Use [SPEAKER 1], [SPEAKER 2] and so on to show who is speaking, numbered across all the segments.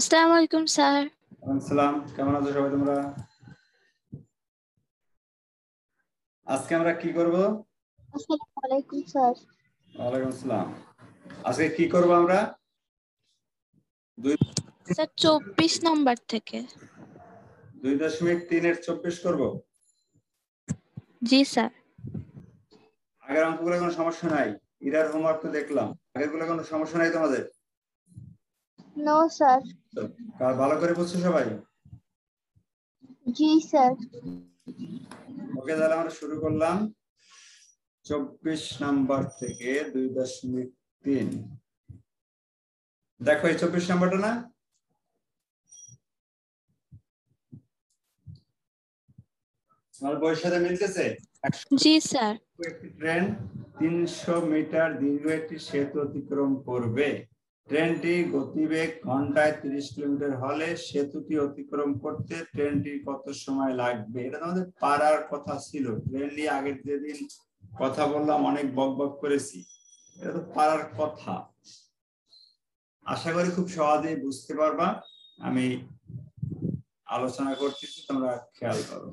[SPEAKER 1] আসসালামু আলাইকুম স্যার
[SPEAKER 2] সালাম কেমন আছো সবাই তোমরা? আজকে আমরা কি করব?
[SPEAKER 1] আসসালামু আলাইকুম স্যার
[SPEAKER 2] ওয়ালাইকুম আসসালাম। আজকে কি করব আমরা? দুই
[SPEAKER 1] স্যার চব্বিশ নম্বর থেকে।
[SPEAKER 2] দুই দশমিক তিনের চব্বিশ করব?
[SPEAKER 1] জি স্যার
[SPEAKER 2] আগের অঙ্কগুলো কোনো সমস্যা নাই। ইরার হোমওয়ার্ক তো দেখলাম। আগেরগুলো কোনো সমস্যা নাই তোমাদের?
[SPEAKER 1] নো স্যার
[SPEAKER 2] কাল ভালো করে বুঝছ সবাই?
[SPEAKER 1] জি স্যার
[SPEAKER 2] ওকে তাহলে আমরা শুরু করলাম। চব্বিশ নাম্বার থেকে দুই দশমিক তিন। দেখো এই চব্বিশ নাম্বারটা না? আমার বইয়ের সাথে মিলতেছে?
[SPEAKER 1] জি স্যার
[SPEAKER 2] একটি ট্রেন তিনশো মিটার দীর্ঘ একটি সেতু অতিক্রম করবে। ট্রেনটি গতিবেগ ঘন্টায় তিরিশ কিলোমিটার হলে সেতুটি অতিক্রম করতে ট্রেনটি কত সময় লাগবে? এটা আমাদের পারার কথা ছিল। ট্রেন নিয়ে আগের যেদিন কথা বললাম, অনেক বক বক করেছি। এটা তো পারার কথা। আশা করি খুব সহজেই বুঝতে পারবা। আমি আলোচনা করতেছি, তোমরা খেয়াল করো।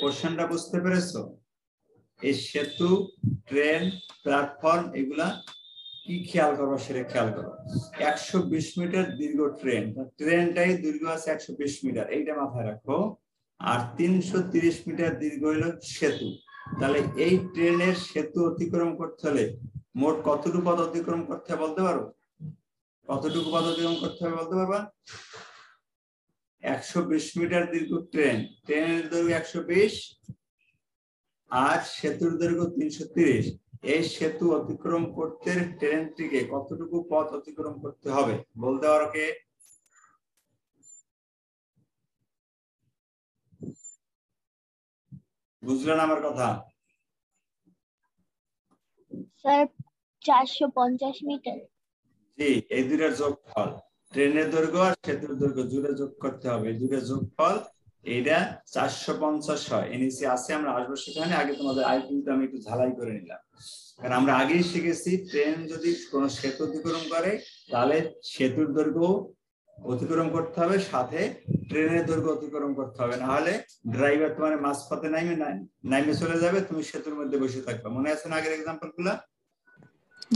[SPEAKER 2] কোশ্চেনটা বুঝতে পেরেছ? এই সেতু, ট্রেন প্ল্যাটফর্ম এগুলা কি খেয়াল করব সেটা খেয়াল করো। একশো বিশ মিটার দীর্ঘ ট্রেন ট্রেনটাই দীর্ঘ আছে একশো বিশ মিটার, এইটা মাথায় রাখো। আর তিনশো তিরিশ মিটার দীর্ঘ হলো সেতু। তাহলে এই ট্রেনের সেতু অতিক্রম করতে হলে মোট কতটুকু পথ অতিক্রম করতে হবে বলতে পারো? কতটুকু পথ অতিক্রম করতে হবে বলতে পারবা? একশো বিশ মিটার দীর্ঘ ট্রেন ট্রেনের দৈর্ঘ্য একশো বিশ আর সেতুর দৈর্ঘ্য তিনশো তিরিশ। এই সেতু অতিক্রম করতে ট্রেনটিকে কতটুকু পথ অতিক্রম করতে হবে? বলতে পারো কে? বুঝলেন আমার কথা?
[SPEAKER 1] স্যার চারশো পঞ্চাশ মিটার।
[SPEAKER 2] জি এই দুইটার যোগফল। ট্রেনের দৈর্ঘ্য আর সেতুর দৈর্ঘ্য জুড়ে যোগ করতে হবে। এই দুইটার যোগফল এইটা চারশো পঞ্চাশ হয়। এনএসি আছে আমরা আসব সেখানে। আগে তোমাদের আইকিউটা আমি একটু ঝালাই করে নিলাম। কারণ আমরা আগেই শিখেছি ট্রেন যদি কোনো সেতু অতিক্রম করে তাহলে সেতুর দৈর্ঘ্য অতিক্রম করতে হবে সাথে ট্রেনের দৈর্ঘ্য অতিক্রম করতে হবে। না হলে ড্রাইভার তোমার মাঝপথে নাইমে নাইমে চলে যাবে তুমি সেতুর মধ্যে বসে থাকবে। মনে আছে না আগের এক্সাম্পলগুলা?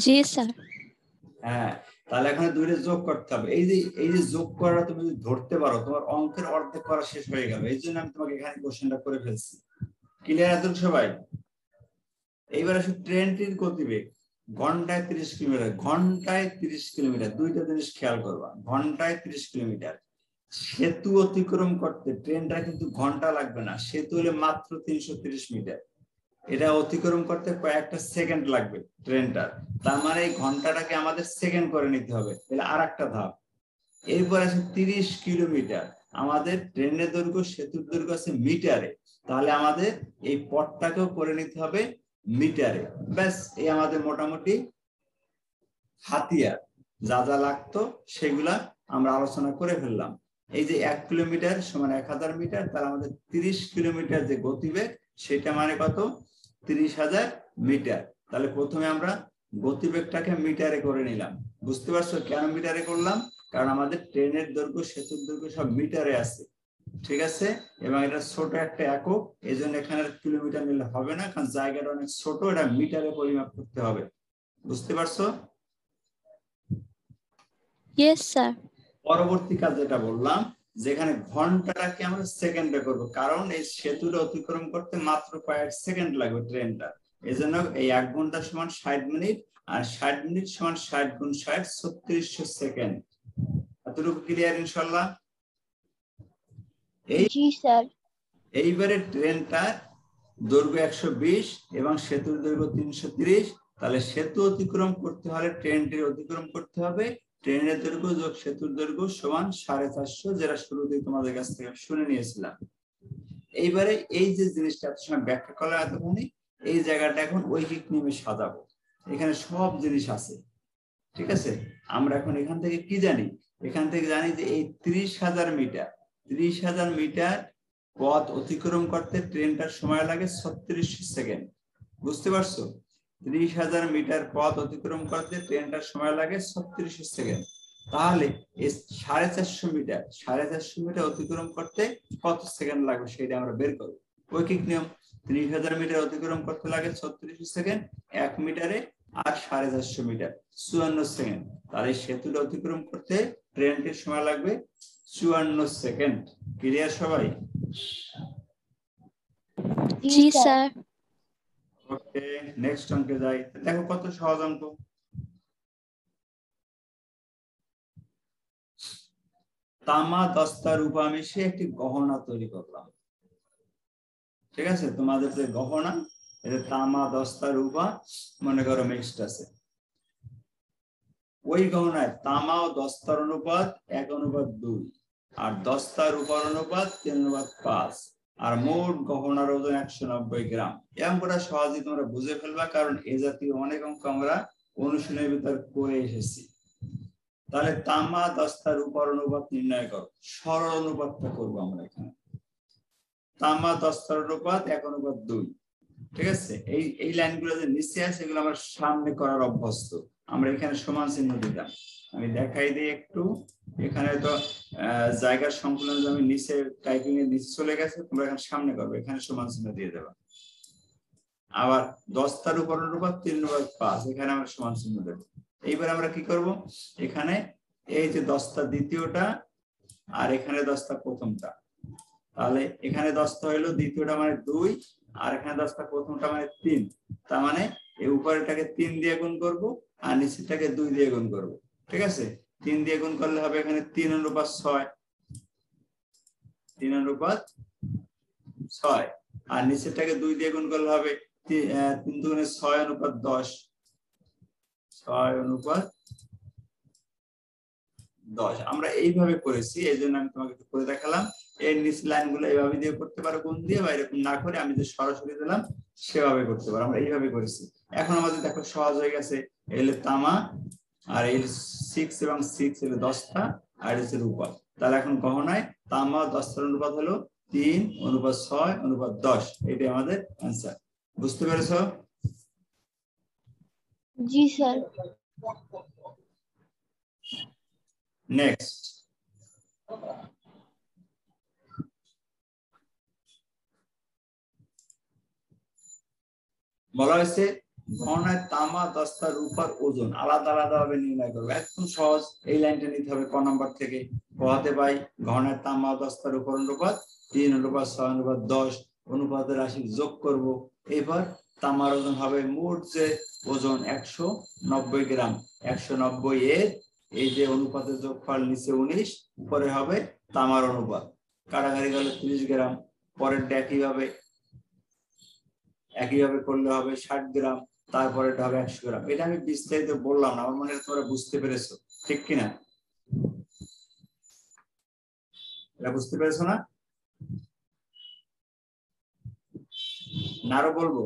[SPEAKER 1] জি স্যার।
[SPEAKER 2] হ্যাঁ। তাহলে এখানে দুইটা যোগ করতে হবে। এই যে এই যে যোগ করা তুমি যদি ধরতে পারো, তোমার অঙ্কের অর্ধেক করা শেষ হয়ে গেল। এই জন্য আমি তোমাকে এখানে কোশ্চেনটা করে ফেলছি। ক্লিয়ার এত সবাই? এইবার আসলে ট্রেনটির গতিবেগ। ঘন্টায় তিরিশ কিলোমিটার, ঘন্টায় তিরিশ কিলোমিটার। দুইটা জিনিস খেয়াল করবা। ঘন্টায় তিরিশ কিলোমিটার। সেতু অতিক্রম করতে ট্রেনটা কিন্তু ঘণ্টা লাগবে না। সেতু হলে মাত্র তিনশো তিরিশ মিটার। এটা অতিক্রম করতে কয়েকটা সেকেন্ড লাগবে ট্রেনটার তার মানে এই ঘন্টাটাকে আমাদের সেকেন্ড করে নিতে হবে। তাহলে আর একটা ধাপ। এরপর আছে তিরিশ কিলোমিটার। আমাদের ট্রেনের দৈর্ঘ্য, সেতুর দৈর্ঘ্য আছে মিটারে তাহলে আমাদের এই পথটাকেও করে নিতে হবে মিটারে ব্যাস, এই আমাদের মোটামুটি হাতিয়ার। যা যা লাগতো, সেগুলা আমরা আলোচনা করে ফেললাম। এই যে এক কিলোমিটার সমান এক হাজার মিটার তার আমাদের তিরিশ কিলোমিটার যে গতিবেগ, সেটা মানে কত? তিরিশ হাজার মিটার। তাহলে প্রথমে আমরা গতিবেগটাকে মিটারে করে নিলাম। বুঝতে পারছ কেন মিটারে করলাম? কারণ আমাদের ট্রেনের দৈর্ঘ্য সেতুর দৈর্ঘ্য সব মিটারে আছে। ঠিক আছে? এবং এটা ছোট একটা একক এই জন্য এখানে কিলোমিটার নিলে হবে না কারণ জায়গাটা অনেক ছোট এটা মিটারে পরিমাপ করতে হবে। বুঝতে পারছ? পরবর্তী কাজ যেটা বললাম যেখানে ঘন্টাটাকে আমরা সেকেন্ডে করব? কারণ এই সেতুটা অতিক্রম করতে মাত্র কয়েক সেকেন্ড লাগবে ট্রেনটা। এই জন্য এই এক ঘণ্টা সমান ষাট মিনিট আর ষাট মিনিট সমান ষাট গুণ ষাট ছত্রিশশো সেকেন্ড। এতটুকু ক্লিয়ার ইনশাল্লাহ? এই এইবারে ট্রেনটা দৈর্ঘ্য একশো বিশ এবং সেতুর দৈর্ঘ্য তিনশো তিরিশ তাহলে সেতু অতিক্রম করতে হলে ট্রেনটির অতিক্রম করতে হবে। ট্রেনের দৈর্ঘ্য যোগ সেতুর দৈর্ঘ্য সমান সাড়ে চারশো, যেটা শুরুতেই তোমাদের কাছ থেকে শুনে নিয়েছিলাম। এইবারে এই যে জিনিসটা এত সময় ব্যাখ্যা করা এতখানি এই জায়গাটা এখন ঐকিক নিয়মে সাজাবো। এখানে সব জিনিস আছে, ঠিক আছে? আমরা এখন এখান থেকে কি জানি? এখান থেকে জানি যে এই ত্রিশ হাজার মিটার, ত্রিশ হাজার মিটার পথ অতিক্রম করতে ট্রেনটার সময় লাগে ছত্রিশ সেকেন্ড। বুঝতে পারছ? ত্রিশ হাজার মিটার পথ অতিক্রম করতে ট্রেনটার সময় লাগে ছত্রিশ সেকেন্ড। তাহলে সাড়ে চারশো মিটার, সাড়ে চারশো মিটার অতিক্রম করতে কত সেকেন্ড লাগবে সেটা আমরা বের করব। ঐকিক নিয়ম, ত্রিশ হাজার মিটার অতিক্রম করতে লাগে ছত্রিশ সেকেন্ড, এক মিটারে আর সাড়ে চারশো মিটার, চুয়ান্ন সেকেন্ড। তাহলে সেতুটা অতিক্রম করতে ট্রেনটির সময় লাগবে চুয়ান্ন সেকেন্ড। ক্লিয়ার সবাই?
[SPEAKER 1] জি, স্যার।
[SPEAKER 2] ওকে নেক্সট অঙ্কে যাই। দেখো কত সহজ অঙ্ক। তামা রূপা মিশিয়ে একটি গহনা তৈরি করলাম। ঠিক আছে? তোমাদের যে গহনা এটা তামা দস্তা রূপা, মনে করো মিক্সড আছে। ওই গহনায় তামা ও দস্তার অনুপাত এক অনুপাত দুই, আর দস্তা রূপার অনুপাত তিন অনুপাত পাঁচ। আর মোট গহনার ওজন একশো নব্বই গ্রাম। এই অঙ্কটা সহজেই তোমরা বুঝে ফেলবা, কারণ এ জাতীয় অনেক অঙ্ক আমরা অনুশীলনের ভিতর করে এসেছি। তাহলে তামা দস্তার উপর অনুপাত নির্ণয় করো। সরল অনুপাতটা করব আমরা এখানে। তামা, দস্তার অনুপাত এক অনুপাত দুই। ঠিক আছে? এই এই লাইনগুলো যে নিচে আছে এগুলো আমার সামনে করার অভ্যস্ত। আমরা এখানে সমান চিহ্ন দিতাম আমি দেখাই দিই একটু। এখানে তো জায়গার সংকুলন আমি নিচে টাইপিং এর নিচে চলে গেছে, তোমরা এখানে সামনে করবে এখানে সমান চিহ্ন দিয়ে দেবা। আবার দশটার উপর অনুপাত, তিন অনুপাত পাঁচ, এখানে আমরা সমান চিহ্ন দেবো। এইবার আমরা কি করব? এখানে এই যে দশটা দ্বিতীয়টা আর এখানে দশটা প্রথমটা। তাহলে এখানে দশটা হইল দ্বিতীয়টা মানে দুই, আর এখানে দশটা প্রথমটা মানে তিন। তার মানে এই উপরেটাকে তিন দিয়ে গুণ করব। আর নিচেরটাকে দুই দিয়ে গুণ করব, ঠিক আছে? তিন দিয়ে গুণ করলে হবে এখানে তিন অনুপাত ছয়। তিন অনুপাত ছয়। আর নিচেরটাকে দুই দিয়ে গুণ করলে হবে তিন দুগুণে ছয় অনুপাত দশ। ছয় অনুপাত দশ। আমরা এইভাবে করেছি, এই জন্য আমি তোমাকে করে দেখালাম। এর নিচ লাইনগুলো এইভাবে দিয়ে করতে পারো দিয়ে? বা এরকম না করে আমি যে সরাসরি দিলাম সেভাবে করতে পারো। আমরা এইভাবে করেছি। এখন আমাদের দেখো সহজ হয়ে গেছে। এলে তামা আর সিক্স এবং সিক্স এলে দশটা আর হচ্ছে তাহলে এখন গহনায় তামা দশটার অনুপাত হলো তিন অনুপাত ছয় অনুপাত দশ। এটাই আমাদের অ্যান্সার বুঝতে পেরেছ?
[SPEAKER 1] জি স্যার।
[SPEAKER 2] নেক্সট বলা হয়েছে গহনায় তামা দস্তা রূপার ওজন। আলাদা আলাদা ভাবে নির্ণয় করবে। একদম সহজ এই লাইনটা নিতে হবে ক নম্বর থেকে। কহাতে পাই গহনায় তামা দস্তার উপর অনুপাত, তিন অনুপাত, ছয় অনুপাত, দশ, অনুপাতের রাশি যোগ করব। এবার তামার ওজন হবে মোট যে ওজন, একশো নব্বই গ্রাম। একশো নব্বই এর এই যে অনুপাতের যোগফল নিচে উনিশ, উপরে হবে তামার অনুপাত। কাটাকারি গেলে ত্রিশ গ্রাম পরের একইভাবে একইভাবে করলে হবে ষাট গ্রাম তারপরে হবে একশো গ্রাম। এটা আমি বিস্তারিত বললাম না আমার মনে হয় তোমরা বুঝতে পেরেছ ঠিক কিনা? এটা বুঝতে পেরেছ না? আরও বলব?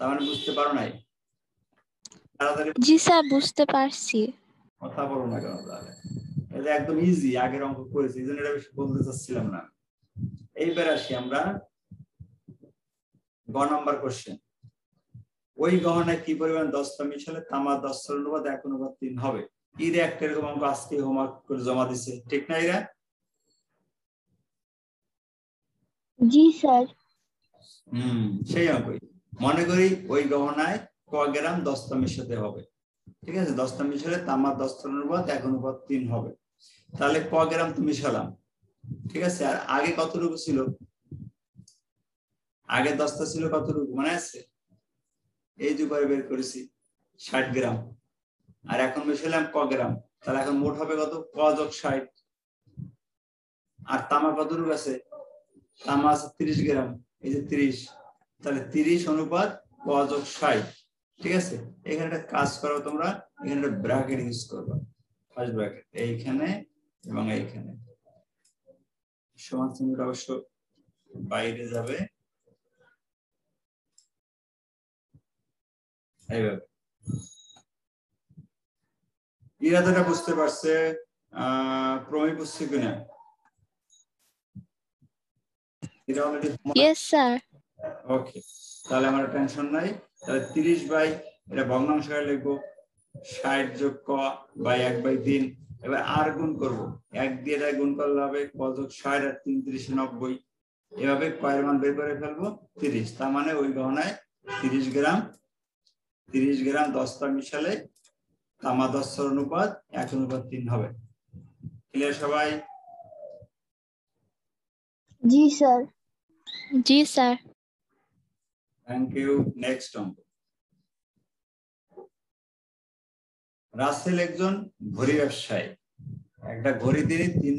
[SPEAKER 2] তার মানে বুঝতে পারো নাই?
[SPEAKER 1] জি স্যার বুঝতে পারছি।
[SPEAKER 2] কথা বলো না কেন তাহলে। এটা একদম ইজি আগের অঙ্ক করেছি এই জন্য এটা বেশি বলতে চাচ্ছিলাম না। এইবার আসি আমরা গ নম্বর কোশ্চেন ওই গহনায় কি পরিমাণ দশটা মিশালে তামা দশটা অনুপাত এক অনুপাত তিন হবে? ইরে একটা এরকম অঙ্ক? আজকে হোমওয়ার্ক করে জমা দিছে। ঠিক না ইরা
[SPEAKER 1] জি স্যার।
[SPEAKER 2] হম সেই অঙ্কই। মনে করি ওই গহনায় ক গ্রাম দশটা মিশাতে হবে। ঠিক আছে? দশটা মিশালে তামার দশটা অনুপাত এক অনুপাত তিন হবে। তাহলে ক গ্রাম তো মিশালাম। ঠিক আছে? আর আগে কতটুকু ছিল? আগে দশটা ছিল কতটুকু? মনে আছে? এই করে বের করেছি, ষাট গ্রাম। আর এখন মিশালাম ক গ্রাম? তাহলে এখন মোট হবে কত? ক যোগ ষাট। আর তামা কতটুকু আছে? তামা আছে ত্রিশ গ্রাম। এই যে ত্রিশ। তাহলে তিরিশ অনুপাত ক যোগ ষাট। ঠিক আছে? এখানে একটা কাজ করো তোমরা। এখানে একটা ব্র্যাকেট ইউজ করবা। ফার্স্ট ব্র্যাকেট এইখানে এবং এইখানে। সমান চিহ্নটা অবশ্য বাইরে যাবে। এইভাবে। ইরাদাটা বুঝতে পারছে আহ প্রমি বুঝছে কিনা? এটা অলরেডি
[SPEAKER 1] ইয়েস স্যার
[SPEAKER 2] ওকে তাহলে আমার টেনশন নাই। তাহলে তিরিশ বাই এটা ভগ্নাংশ লিখব ষাট যোগ ক বাই এক বাই তিন। এবার আর গুণ করব। এক দিয়ে এটা গুণ করলে হবে ক যোগ ষাট আর তিন তিরিশে নব্বই। এভাবে কয়ের মান বের করে ফেলব তিরিশ। তার মানে ওই গহনায় তিরিশ গ্রাম তিরিশ গ্রাম দশটা মিশালে তামা দশটার অনুপাত এক অনুপাত তিন হবে। ক্লিয়ার সবাই?
[SPEAKER 1] জি স্যার। জি স্যার।
[SPEAKER 2] থ্যাংক ইউ নেক্সট অঙ্ক। রাসেল একজন ঘড়ি ব্যবসায়ী। একটা ঘড়ি তিনি তিন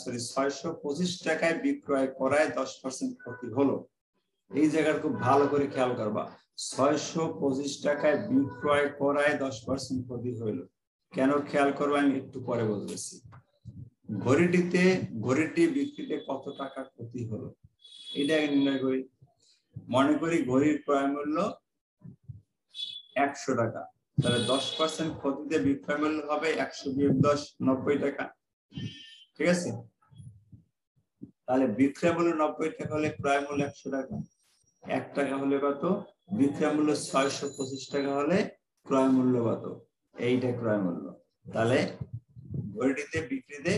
[SPEAKER 2] সরি ছয়শো পঁচিশ টাকায় বিক্রয় করায় দশ পার্সেন্ট ক্ষতি হলো। এই জায়গার খুব ভালো করে খেয়াল করবা। ছয়শো পঁচিশ টাকায় বিক্রয় করায় দশ পার্সেন্ট ক্ষতি হইল। কেন খেয়াল করব আমি একটু পরে বলতেছি। ঘড়িটিতে ঘড়িটি বিক্রিতে কত টাকা ক্ষতি হলো? এটা নির্ণয় করি। মনে করি ঘড়ির ক্রয় মূল্য একশো টাকা। তাহলে দশ পার্সেন্ট ক্ষতিতে বিক্রয় মূল্য হবে একশো বিয়োগ দশ, নব্বই টাকা। ঠিক আছে? তাহলে বিক্রয় মূল্য নব্বই টাকা হলে ক্রয় মূল্য একশো টাকা। এক টাকা হলে কত? বিক্রয় মূল্য ছয়শো পঁচিশ টাকা হলে ক্রয় মূল্য কত? এইটা ক্রয় মূল্য। তাহলে ঘড়িটিতে বিক্রিতে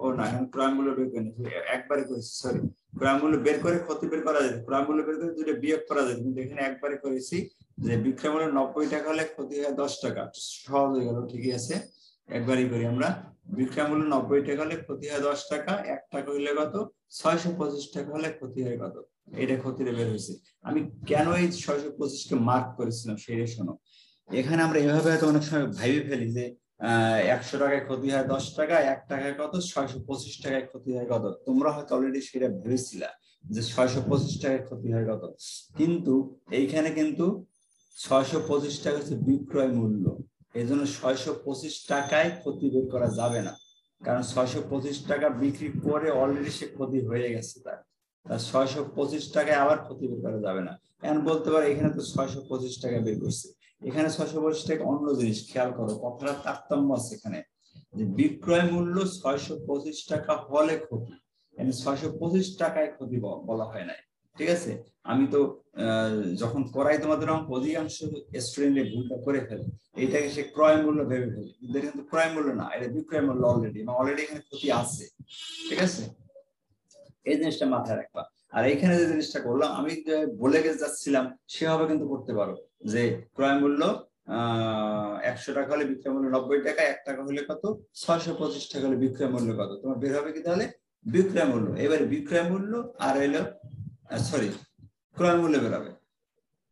[SPEAKER 2] ও না, এখন ক্রয় মূল্য বের করে একবারে করেছি সরি ক্রয় মূল্য বের করে ক্ষতি বের করা যায়। ক্রয় মূল্য বের করে দুটো বিয়োগ করা যায়, কিন্তু এখানে একবারে করেছি যে বিক্রয় মূল্য নব্বই টাকা হলে ক্ষতি হয় দশ টাকা। সহজ হয়ে গেল, ঠিকই আছে। একবারই করি আমরা। বিক্রয় মূল্য নব্বই টাকা হলে ক্ষতি হয় দশ টাকা, এক টাকা হইলে কত? ছয়শো পঁচিশ টাকা হলে ক্ষতি হয় কত? এটা ক্ষতিটা বের হয়েছে। আমি কেন এই ছয়শো পঁচিশকে মার্ক করেছিলাম সেটা শোনো। এখানে আমরা এভাবে হয়তো অনেক সময় ভাইবে ফেলি যে, আহ, একশো টাকায় ক্ষতি হয় দশ টাকা, এক টাকায় কত? ছয়শো পঁচিশ টাকায় ক্ষতি হয় কত? তোমরা হয়তো অলরেডি সেটা ভেবেছিলা যে ছয়শো পঁচিশ টাকায় ক্ষতি হয় কত। কিন্তু এইখানে কিন্তু ছয়শো পঁচিশ টাকা হচ্ছে বিক্রয় মূল্য। এই জন্য ছয়শো পঁচিশ টাকায় ক্ষতি বের করা যাবে না। কারণ ছয়শো পঁচিশ টাকা বিক্রি করে অলরেডি সে ক্ষতি হয়ে গেছে তার। ছয়শো পঁচিশ টাকায় আবার ক্ষতি বের করা যাবে না। এখন বলতে পারে, এখানে তো ছয়শো পঁচিশ টাকা বের করছে। এখানে ছয়শো পঁচিশ টাকা অন্য জিনিস, খেয়াল করো কথাটা তারতম্য আছে এখানে। যে বিক্রয় মূল্য ছয়শো পঁচিশ টাকা হলে ক্ষতি। ছয়শো পঁচিশ টাকায় ক্ষতি বলা হয় নাই। ঠিক আছে? আমি তো যখন করাই তোমাদের অধিকাংশ স্টুডেন্টের ভুলটা করে ফেলে। এইটাকে সে ক্রয় মূল্য ভেবে ফেলে। কিন্তু কিন্তু ক্রয় মূল্য না, এটা বিক্রয় মূল্য অলরেডি এবং অলরেডি এখানে ক্ষতি আছে। ঠিক আছে? এই জিনিসটা মাথায় রাখবা। আর এখানে যে জিনিসটা করলাম, আমি বলে গেছে যাচ্ছিলাম, সেভাবে কিন্তু করতে পারো। যে ক্রয় মূল্য একশো টাকা হলে বিক্রয় মূল্য নব্বই টাকা, এক টাকা হলে কত? ছয়শো পঁচিশ টাকা হলে বিক্রয় মূল্য কত? তোমার বের হবে কি তাহলে? বিক্রয় মূল্য। এবারে বিক্রয় মূল্য আর হইল সরি ক্রয় মূল্য বেরোবে।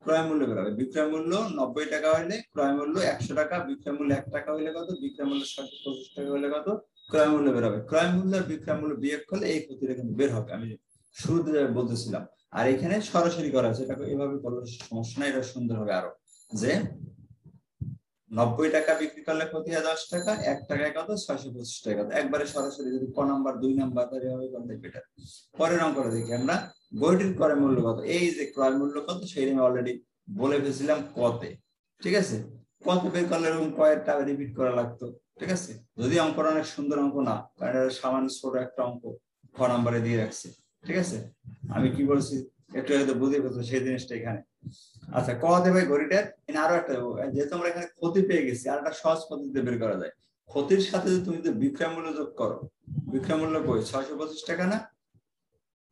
[SPEAKER 2] ক্রয় মূল্য বেরোবে। বিক্রয় মূল্য নব্বই টাকা হলে ক্রয় মূল্য একশো টাকা, বিক্রয় মূল্য এক টাকা হলে কত? বিক্রয় মূল্য ছয়শো পঁচিশ টাকা হলে কত? ক্রয় মূল্য বেরোবে। ক্রয় মূল্য আর বিক্রয় মূল্য বিয়োগ করলে এই ক্ষতিটা কিন্তু বের হবে। আমি শুরুতে বলতেছিলাম। আর এখানে সরাসরি করা আছে এটাকে এভাবে করলে সমস্যা নাই, এটা সুন্দর হবে আরও। যে নব্বই টাকা বিক্রি করলে ক্ষতি হয় দশ টাকা, এক টাকায় কত? ছয়শো পঁচিশ টাকা। একবারে সরাসরি যদি ক নাম্বার, দুই নাম্বার এভাবে করলে বেটার পরের অঙ্কটা দেখি আমরা। বইটির ক্রয় মূল্য কত? এই যে ক্রয় মূল্য কত সেই আমি অলরেডি বলে ফেলছিলাম কতে। ঠিক আছে? কত বের করলে এরকম কয়েকটা রিপিট করা লাগতো। ঠিক আছে? যদি অঙ্কটা অনেক সুন্দর অঙ্ক না, কারণ এটা সামান্য ছোট একটা অঙ্ক, খ নাম্বারে দিয়ে রাখছে। ঠিক আছে? আমি কি বলছি? একটু হয়তো বুঝে পেতো সেই জিনিসটা এখানে। আচ্ছা ক দেবে ঘড়িটার? আরও একটা যেহেতু আমরা এখানে ক্ষতি পেয়ে গেছি, আর একটা সহজ পদ্ধতিতে বের করা যায়। ক্ষতির সাথে তুমি যদি বিক্রয় মূল্য যোগ করো, বিক্রয় মূল্য কই? ছয়শো পঁচিশ টাকা না?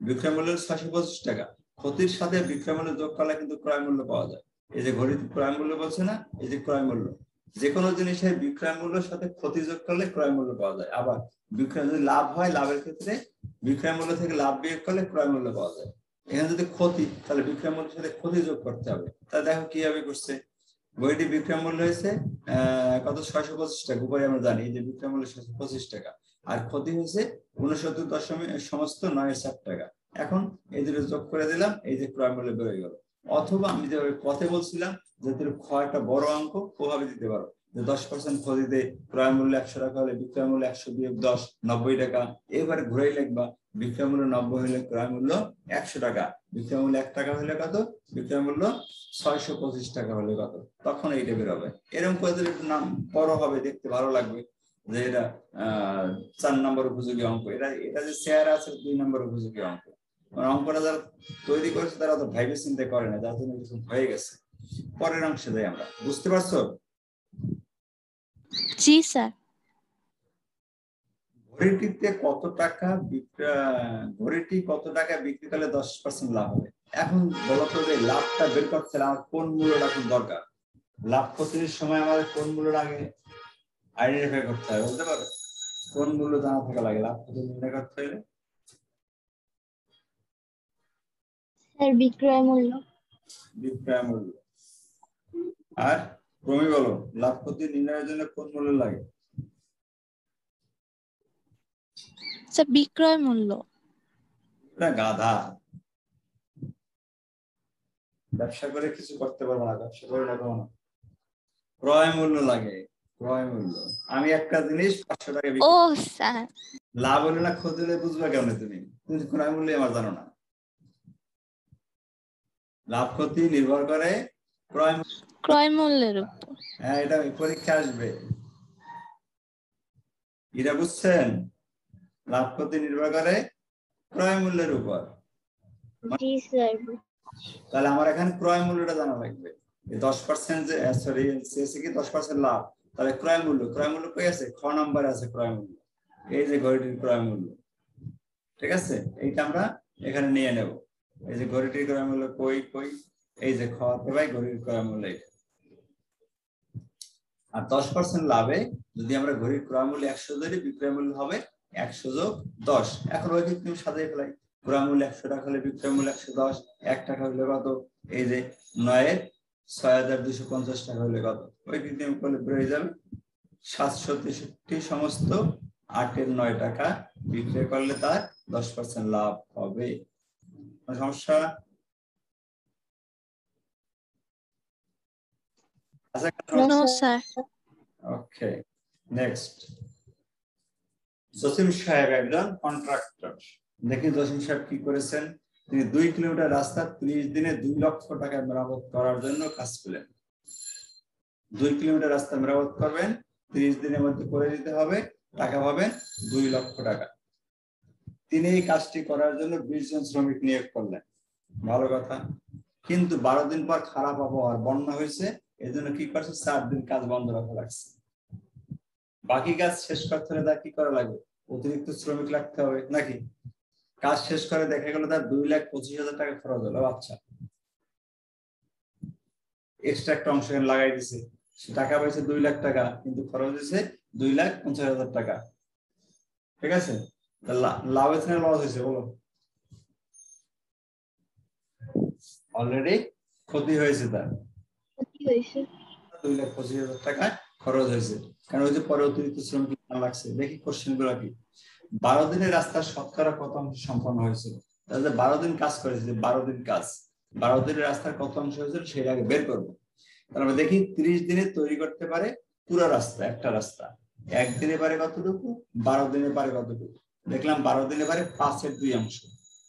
[SPEAKER 2] বিক্রয় মূল্য ছয়শো পঁচিশ টাকা। ক্ষতির সাথে বিক্রয় মূল্য যোগ করলে কিন্তু ক্রয় মূল্য পাওয়া যায়। এই যে ঘড়ি ক্রয় মূল্য বলছে না, এই যে ক্রয় মূল্য। যে কোনো জিনিসের বিক্রয় মূল্যের সাথে ক্ষতি যোগ করলে ক্রয় মূল্য পাওয়া যায়। আবার বিক্রয় যদি লাভ হয় লাভের ক্ষেত্রে, বিক্রয় মূল্য থেকে লাভ বিয়োগ করলে ক্রয় মূল্য পাওয়া যায়। এখানে যদি ক্ষতি, তাহলে বিক্রয় মূল্যের সাথে ক্ষতি যোগ করতে হবে। তাহলে দেখো কীভাবে করছে। বইটি বিক্রয় মূল্য হয়েছে, আহ, কত? ছয়শো পঁচিশ টাকা। উপরে আমরা জানি যে বিক্রয় মূল্য ছয়শো পঁচিশ টাকা। আর ক্ষতি হয়েছে উনসত্তর দশমিক সমস্ত নয় ষাট টাকা। এখন এই দুটো যোগ করে দিলাম, এই যে ক্রয় মূল্য বেড়ে গেল। অথবা আমি যেভাবে পথে বলছিলাম যে খ একটা বড় অঙ্ক ওভাবে দিতে পারো। যে দশ পার্সেন্ট ক্ষতিতে ক্রয় মূল্য একশো টাকা হলে বিক্রয় মূল্য একশো বিয়োগ দশ, নব্বই টাকা। এবারে ঘুরে লিখবা, বিক্রয় মূল্য নব্বই হলে ক্রয় মূল্য একশো টাকা। বিক্রয় মূল্য এক টাকা হলে কত? বিক্রয় মূল্য ছয়শো পঁচিশ টাকা হলে কত? তখন এইটা বেরোবে এরকম করে দিলে নাম বড় হবে, দেখতে ভালো লাগবে। যে এটা চার নম্বর উপযোগী অঙ্ক। এটা এটা যে শেয়ার আছে দুই নম্বর উপযোগী অঙ্ক। মানে অঙ্কটা যারা তৈরি করেছে তারা তো ভাইবে চিন্তা করে না যার জন্য কিছু হয়ে গেছে। পরের অংশে যাই আমরা। বুঝতে পারছ?
[SPEAKER 1] জি স্যার।
[SPEAKER 2] ঘড়িটিতে কত টাকা বিক্রা- ঘড়িটি কত টাকা বিক্রি করলে দশ পার্সেন্ট লাভ হবে? এখন বলতো যে লাভটা বের করতে আমার কোন মূল্যটা এখন দরকার? লাভ ক্ষতির সময় আমাদের কোন মূল্য আগে আইডেন্টিফাই করতে হবে বুঝতে পারো কোন মূল্য জানা থাকা লাগে? লাভ নির্ণয় করতে হলে
[SPEAKER 1] স্যার বিক্রয় মূল্য।
[SPEAKER 2] বিক্রয় মূল্য। আর ক্রমে বলো লাভ ক্ষতি নির্ণয়ের জন্য কোন মূল্য লাগে?
[SPEAKER 1] স্যার বিক্রয় মূল্য।
[SPEAKER 2] এটা গাধা। ব্যবসা করে কিছু করতে পারব না ব্যবসা করে না না। ক্রয় মূল্য লাগে। ক্রয় মূল্য। আমি একটা জিনিস পাঁচশো টাকা
[SPEAKER 1] ও স্যার।
[SPEAKER 2] লাভ হলে না ক্ষতি হলে বুঝবা কেমন তুমি? তুমি ক্রয় মূল্য আমার জানো না। লাভ ক্ষতি নির্ভর করে ক্রয়
[SPEAKER 1] ক্রয় মূল্যের উপর।
[SPEAKER 2] হ্যাঁ এটা পরীক্ষা আসবে। এটা বুঝছেন? লাভ ক্ষতি নির্ভর করে ক্রয় মূল্যের উপর। তাহলে আমার এখানে ক্রয় মূল্যটা জানা লাগবে। দশ পার্সেন্ট যে সরি কি দশ পার্সেন্ট লাভ? তাহলে ক্রয় মূল্য ক্রয় মূল্য কই আছে? খ নম্বরে আছে ক্রয় মূল্য। এই যে ঘড়িটির ক্রয় মূল্য। ঠিক আছে? এইটা আমরা এখানে নিয়ে নেব। এই যে ঘড়িটির ক্রয় মূল্য কই কই? এই যে খ ভাই, ঘড়ির ক্রয় মূল্য আর দশ পার্সেন্ট লাভে যদি আমরা ঘড়ির ক্রয় মূল্য একশো ধরি, বিক্রয় মূল্য হবে একশো যোগ দশ। এখন ওই দিক তুমি সাজিয়ে ফেলাই। ক্রয় মূল্য একশো টাকা হলে বিক্রয় মূল্য একশো দশ, এক টাকা হলে কত? এই যে নয়ের ছয় হাজার দুশো পঞ্চাশ টাকা হলে কত? ওই করলে বেড়ে যাবে? সাতশো তেষট্টি সমস্ত আটের নয় টাকা বিক্রয় করলে তার দশ পার্সেন্ট লাভ হবে। সমস্যা? আচ্ছা ওকে নেক্সট জসিম সাহেব একজন কন্ট্রাক্টর দেখি জসিম সাহেব কি করেছেন? তিনি দুই কিলোমিটার রাস্তা ত্রিশ দিনে দুই লক্ষ টাকা মেরামত করার জন্য কাজ পেলেন। দুই কিলোমিটার রাস্তা মেরামত করবেন, ত্রিশ দিনের মধ্যে করে দিতে হবে, টাকা পাবেন দুই লক্ষ টাকা। তিনি এই কাজটি করার জন্য বিশ জন শ্রমিক নিয়োগ করলেন। ভালো কথা। কিন্তু বারো দিন পর খারাপ আবহাওয়ার বন্যা হয়েছে এই জন্য কি করছে? চার দিন কাজ বন্ধ রাখা লাগছে। বাকি কাজ শেষ করতে হলে তার কি করা লাগবে? অতিরিক্ত শ্রমিক লাগতে হবে নাকি? কাজ শেষ করে দেখা গেল তার দুই লাখ পঁচিশ হাজার টাকা খরচ হলো আচ্ছা। এক্সট্রা একটা অংশ এখানে লাগাই দিছে। টাকা পাইছে দুই লাখ টাকা কিন্তু খরচ দিছে দুই লাখ পঞ্চাশ হাজার টাকা। ঠিক আছে? লাভ হয়েছে না লস হয়েছে বলো? অলরেডি ক্ষতি হয়েছে তার। দুই লাখ পঁচিশ হাজার টাকা খরচ হয়েছে। কারণ ওই যে পরে অতিরিক্ত শ্রম লাগছে। দেখি কোশ্চেনগুলো কি? বারো দিনের রাস্তার শতকরা কত অংশ সম্পন্ন হয়েছিল তাহলে বারো দিন কাজ করেছে বারো দিন কাজ। বারো দিনের রাস্তার কত অংশ হয়েছিল সেটা আগে বের করব। তাহলে আমরা দেখি ত্রিশ দিনে তৈরি করতে পারে পুরো রাস্তা, একটা রাস্তা। একদিনে পারে কতটুকু? বারো দিনে পারে কতটুকু? দেখলাম বারো দিনে পারে পাঁচের দুই অংশ।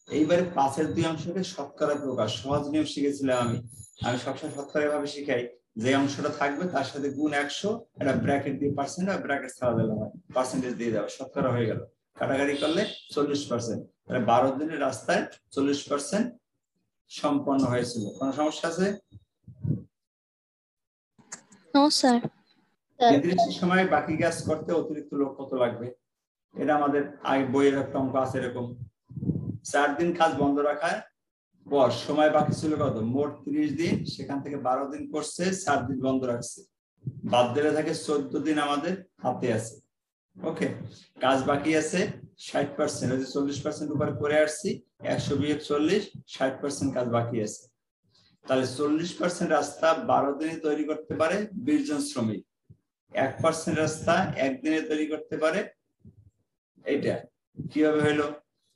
[SPEAKER 2] এইবারে পাঁচের দুই অংশকে শতকরা প্রকাশ। সহজ নিয়ম শিখেছিলাম আমি। আমি সবসময় শতকরা ভাবে শিখাই। যে অংশটা থাকবে তার সাথে গুণ একশো, একটা ব্র্যাকেট দিয়ে পার্সেন্ট আর ব্র্যাকেট ছাড়া দিলে হয়। পার্সেন্টেজ দিয়ে দেওয়া। শতকরা হয়ে গেল। কাটাকাটি করলে চল্লিশ পার্সেন্ট বারো দিনের রাস্তায় চল্লিশ পার্সেন্ট সম্পন্ন হয়েছিল। কোনো সমস্যা আছে? নির্দিষ্ট সময় বাকি কাজ করতে অতিরিক্ত লোক কত লাগবে? এটা আমাদের আগে বইয়ের একটা অঙ্ক আছে এরকম। চার দিন কাজ বন্ধ রাখার পর সময় বাকি ছিল কত? মোট ত্রিশ দিন সেখান থেকে বারো দিন করছে চার দিন বন্ধ রাখছে। বাদ দিলে থাকে চোদ্দ দিন আমাদের হাতে আছে। ওকে কাজ বাকি আছে, ষাট পার্সেন্ট ওই যে চল্লিশ পার্সেন্ট উপরে করে আসছি, একশো বিয়োগ চল্লিশ, ষাট পার্সেন্ট কাজ বাকি আছে। তাহলে চল্লিশ পার্সেন্ট রাস্তা বারো দিনে তৈরি করতে পারে বিশ জন শ্রমিক। এক পার্সেন্ট রাস্তা একদিনে তৈরি করতে পারে, এইটা কীভাবে হলো?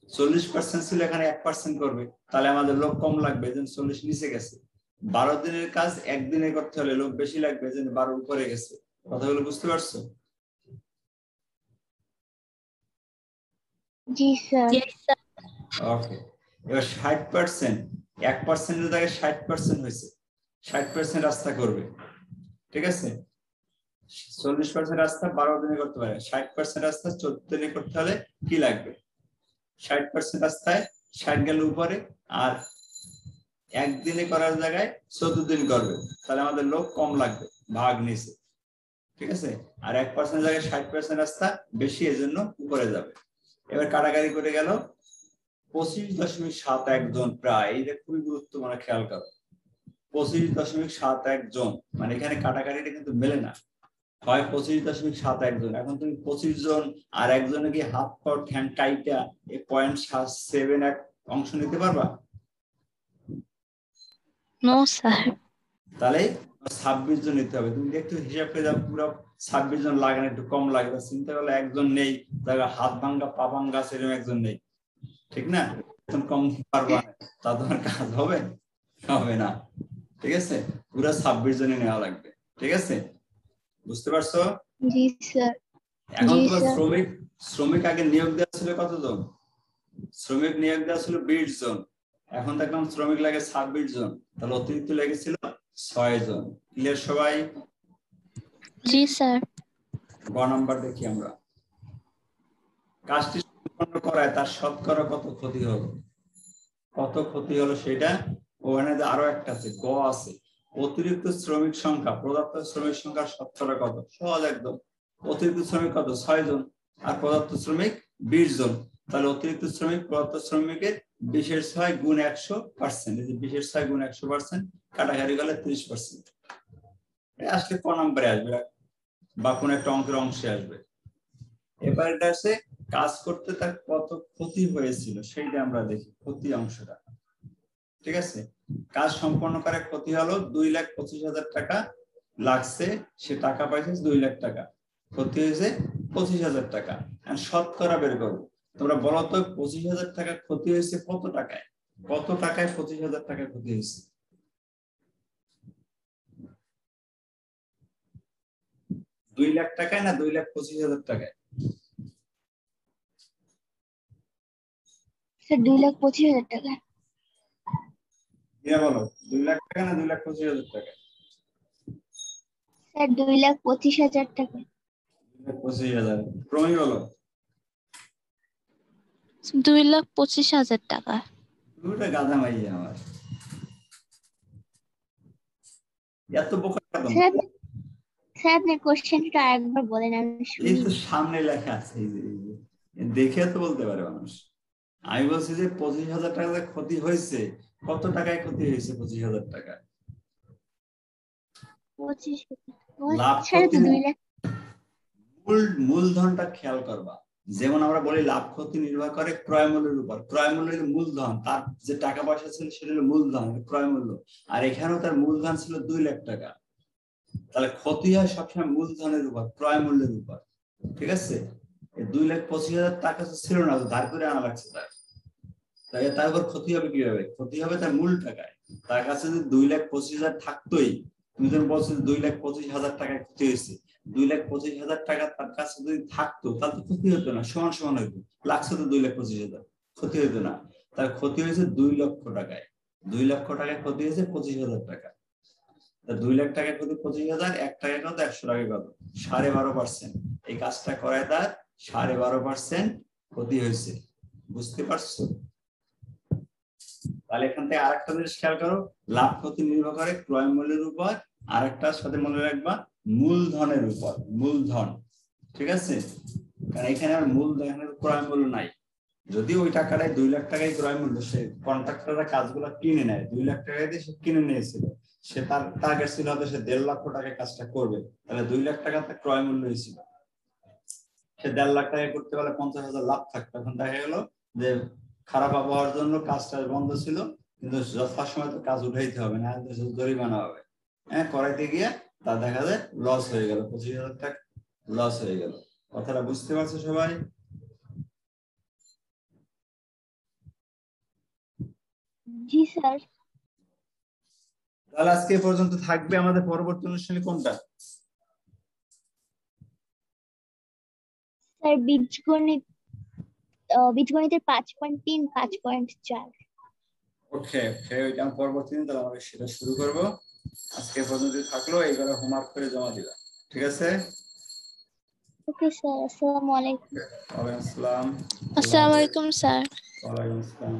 [SPEAKER 2] চল্লিশ পার্সেন্ট ছিল, এখানে এক পার্সেন্ট করবে। তাহলে আমাদের লোক কম লাগবে যেন চল্লিশ নিচে গেছে। বারো দিনের কাজ একদিনে করতে হলে লোক বেশি লাগবে যেন বারো উপরে গেছে। কথা কথাগুলো বুঝতে পারছ?
[SPEAKER 1] জি স্যার।
[SPEAKER 2] ওকে এবার ষাট পার্সেন্ট এক পার্সেন্টের জায়গায় ষাট পার্সেন্ট হয়েছে। ষাট পার্সেন্ট রাস্তা করবে। ঠিক আছে? চল্লিশ পার্সেন্ট রাস্তা বারো দিনে করতে পারে। ষাট পার্সেন্ট রাস্তা চোদ্দ দিনে করতে হলে কি লাগবে? ষাট পার্সেন্ট রাস্তায় ষাট গেল উপরে আর একদিনে করার জায়গায় চোদ্দ দিন করবে। তাহলে আমাদের লোক কম লাগবে ভাগ নিচে ঠিক আছে? আর এক পার্সেন্ট জায়গায় ষাট পার্সেন্ট রাস্তা বেশি এজন্য উপরে যাবে। এবার কাটাকারি করে গেল। পঁচিশ দশমিক সাত একজন প্রায় এটা খুবই গুরুত্বপূর্ণ খেয়াল করো। পঁচিশ দশমিক সাত একজন মানে এখানে কাটাকাটিটা কিন্তু মেলে না। হয় পঁচিশ দশমিক সাত একজন এখন তুমি পঁচিশ জন আর একজনে কি হাত পা ঠ্যান কাইটা এই পয়েন্ট সেভেন এক অংশ নিতে পারবা? তাহলে ছাব্বিশ জন নিতে হবে। তুমি একটু হিসাব করে যাও পুরো ছাব্বিশ জন লাগে না একটু কম লাগে। চিন্তা করলে একজন নেই তাহলে হাত ভাঙ্গা পা ভাঙ্গা সেরকম একজন নেই। ঠিক না? কম পারবা তা তোমার কাজ হবে? হবে না। ঠিক আছে? পুরো ছাব্বিশ জনে নেওয়া লাগবে। ঠিক আছে? বুঝতে পারছ? এখন তোমার শ্রমিক শ্রমিক আগে নিয়োগ দেওয়া ছিল কতজন? শ্রমিক নিয়োগ দেওয়া ছিল বিশ জন। এখন দেখলাম শ্রমিক লাগে ছাব্বিশ জন। তাহলে অতিরিক্ত লেগেছিল ছয় জন। ক্লিয়ার সবাই?
[SPEAKER 1] জি, স্যার।
[SPEAKER 2] গ নাম্বার দেখি আমরা। কাজটি সম্পন্ন করায় তার শতকরা কত ক্ষতি হলো? কত ক্ষতি হলো সেটা? ওখানে আরও একটা আছে, গ আছে। অতিরিক্ত শ্রমিক সংখ্যা প্রদত্ত শ্রমিক সংখ্যা শতকরা কত? সহজ একদম। অতিরিক্ত শ্রমিক কত? ছয় জন। আর প্রদত্ত শ্রমিক বিশ জন। তাহলে অতিরিক্ত শ্রমিক প্রদত্ত শ্রমিকের বিশের ছয় গুণ একশো পার্সেন্ট বিশের ছয় গুণ একশো পার্সেন্ট কাটাকাটি গেলে ত্রিশ পার্সেন্ট আসলে ক নম্বরে আসবে? বা কোন একটা অঙ্কের অংশে আসবে। এবার এটা আছে কাজ করতে তার কত ক্ষতি হয়েছিল সেইটা আমরা দেখি, ক্ষতি অংশটা। ঠিক আছে? কাজ সম্পন্ন করে ক্ষতি হলো দুই লাখ পঁচিশ হাজার টাকা লাগছে, সে টাকা পাইছে দুই লাখ টাকা। ক্ষতি হয়েছে পঁচিশ হাজার টাকা। শতকরা বের করব তোমরা বলো তো পঁচিশ হাজার টাকা ক্ষতি হয়েছে কত টাকায়? কত টাকায় পঁচিশ হাজার টাকা ক্ষতি হয়েছে? দুই লাখ টাকায় না দুই লাখ পঁচিশ হাজার টাকায়?
[SPEAKER 1] দুই লাখ পঁচিশ হাজার টাকা
[SPEAKER 2] দিয়া বলো দুই লাখ টাকা না দুই লাখ পঁচিশ হাজার টাকা
[SPEAKER 1] স্যার দুই লাখ পঁচিশ হাজার টাকা
[SPEAKER 2] দুই লাখ পঁচিশ হাজার। ক্রমই বলো।
[SPEAKER 1] দুই লাখ পঁচিশ হাজার টাকা।
[SPEAKER 2] দুটা গাধা মাইয়া আমার। এত বোকা কেন?
[SPEAKER 1] স্যার স্যার আপনি কোশ্চেনটা আরেকবার বলেন আমি
[SPEAKER 2] এই তো সামনে লেখা আছে। দেখে তো বলতে পারে মানুষ। আমি বলছি যে পঁচিশ হাজার টাকা ক্ষতি হয়েছে কত টাকায় ক্ষতি হয়েছে পঁচিশ হাজার টাকা? মূল মূলধনটা খেয়াল করবা। যেমন আমরা বলি লাভ ক্ষতি নির্ভর করে ক্রয় মূল্যের উপর। ক্রয় মূল্যের মূলধন তার যে টাকা পয়সা ছিল সেটা হলো মূলধন ক্রয় মূল্য। আর এখানেও তার মূলধন ছিল দুই লাখ টাকা। তাহলে ক্ষতি হয় সবসময় মূলধনের উপর, ক্রয় মূল্যের উপর। ঠিক আছে? দুই লাখ পঁচিশ হাজার তার কাছে ছিল না ধার করে আনা লাগছে তার। তাই তার উপর ক্ষতি হবে কীভাবে? ক্ষতি হবে তার মূল টাকায়। তার কাছে যদি দুই লাখ পঁচিশ হাজার থাকতোই, তুমি যখন বলছো দুই লাখ পঁচিশ হাজার টাকায় ক্ষতি হয়েছে, দুই লাখ পঁচিশ হাজার টাকা তার কাছে যদি থাকতো, তাহলে তো ক্ষতি হতো না, সমান সমান হইতো। লাগছে তো দুই লাখ পঁচিশ হাজার, ক্ষতি হইতো না। তার ক্ষতি হয়েছে দুই লক্ষ টাকায়। দুই লক্ষ টাকায় ক্ষতি হয়েছে পঁচিশ হাজার টাকা। দুই লাখ টাকায় ক্ষতি পঁচিশ হাজার, এক টাকা কত একশো টাকা কত সাড়ে বারো পার্সেন্ট এই কাজটা করায় তার সাড়ে বারো পার্সেন্ট ক্ষতি হয়েছে। বুঝতে পারছ? তাহলে এখান থেকে আরেকটা জিনিস খেয়াল করো। লাভ ক্ষতি নির্ভর করে ক্রয় মূল্যের উপর। আরেকটার সাথে মনে রাখবা, মূলধনের উপর, মূলধন। ঠিক আছে? কারণ এখানে আর মূলধনের ক্রয় মূল্য নাই। যদি ওই টাকাটাই দুই লাখ টাকায় ক্রয় মূল্য, সে কন্ট্রাক্টররা কাজগুলো কিনে নেয়। দুই লাখ টাকায় সে কিনে নিয়েছিল। সে তার টার্গেট ছিল হয়তো সে দেড় লক্ষ টাকায় কাজটা করবে। তাহলে দুই লাখ টাকা তার ক্রয় মূল্য হয়েছিল। সে দেড় লাখ টাকা করতে পারলে পঞ্চাশ হাজার লাভ থাকতো। এখন দেখা গেল যে খারাপ আবহাওয়ার জন্য কাজটা বন্ধ ছিল, কিন্তু যথাসময় তো কাজ উঠাইতে হবে, না জরিমানা হবে। হ্যাঁ করাইতে গিয়ে তা দেখা যায় লস হয়ে গেল, পঁচিশ হাজার টাকা লস হয়ে গেল। কথাটা বুঝতে পারছ সবাই?
[SPEAKER 1] জি স্যার।
[SPEAKER 2] তাহলে আজকে পর্যন্ত থাকবে আমাদের পরবর্তী অনুষ্ঠানে কোনটা?
[SPEAKER 1] স্যার বীজগণিত বীজগণিতের পাঁচ পয়েন্ট তিন পাঁচ পয়েন্ট চার।
[SPEAKER 2] ওকে ওকে ওইটা আমি পরবর্তী দিন তাহলে আমরা সেটা শুরু করব। আজকে পর্যন্ত থাকল এইগুলো হোমওয়ার্ক করে জমা দিবা ঠিক আছে?
[SPEAKER 1] ওকে স্যার আসসালামু আলাইকুম।
[SPEAKER 2] ওয়ালাইকুম আসসালাম।
[SPEAKER 1] আসসালামু আলাইকুম স্যার।
[SPEAKER 2] ওয়ালাইকুম আসসালাম।